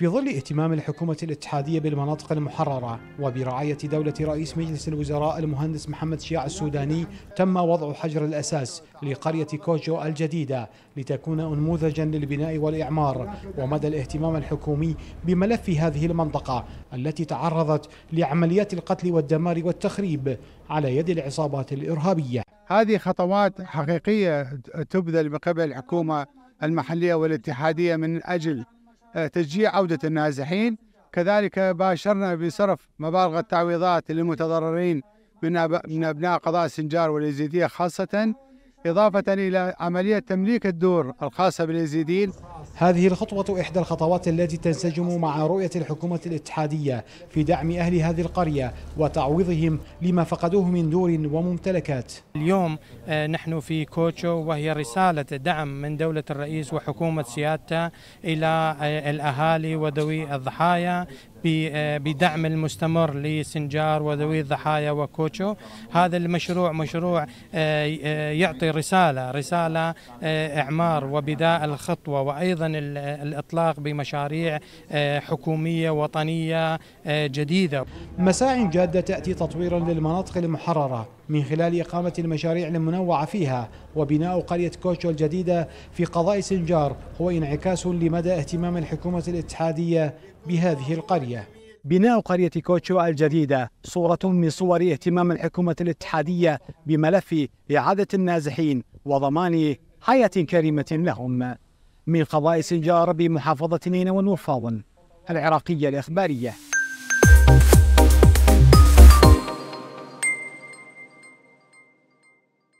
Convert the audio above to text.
في ظل اهتمام الحكومة الاتحادية بالمناطق المحررة وبرعاية دولة رئيس مجلس الوزراء المهندس محمد شياع السوداني تم وضع حجر الأساس لقرية كوجو الجديدة لتكون نموذجا للبناء والإعمار ومدى الاهتمام الحكومي بملف هذه المنطقة التي تعرضت لعمليات القتل والدمار والتخريب على يد العصابات الإرهابية. هذه خطوات حقيقية تبذل من قبل الحكومة المحلية والاتحادية من أجل تشجيع عودة النازحين. كذلك باشرنا بصرف مبالغ التعويضات للمتضررين من أبناء قضاء سنجار واليزيدية خاصة إضافة إلى عملية تمليك الدور الخاصة باليزيديين هذه الخطوة إحدى الخطوات التي تنسجم مع رؤية الحكومة الاتحادية في دعم أهل هذه القرية وتعويضهم لما فقدوه من دور وممتلكات. اليوم نحن في كوتشو وهي رسالة دعم من دولة الرئيس وحكومة سيادته إلى الأهالي وذوي الضحايا. بدعم المستمر لسنجار وذوي الضحايا وكوتشو. هذا المشروع مشروع يعطي رسالة رسالة إعمار وبداء الخطوة وأيضا الإطلاق بمشاريع حكومية وطنية جديدة. مساع جادة تأتي تطويرا للمناطق المحررة. من خلال إقامة المشاريع المنوعة فيها وبناء قرية كوتشو الجديدة في قضاء سنجار هو انعكاس لمدى اهتمام الحكومة الاتحادية بهذه القرية. بناء قرية كوتشو الجديدة صورة من صور اهتمام الحكومة الاتحادية بملف إعادة النازحين وضمان حياة كريمة لهم. من قضاء سنجار بمحافظة نينوى نور فاضل العراقية الإخبارية.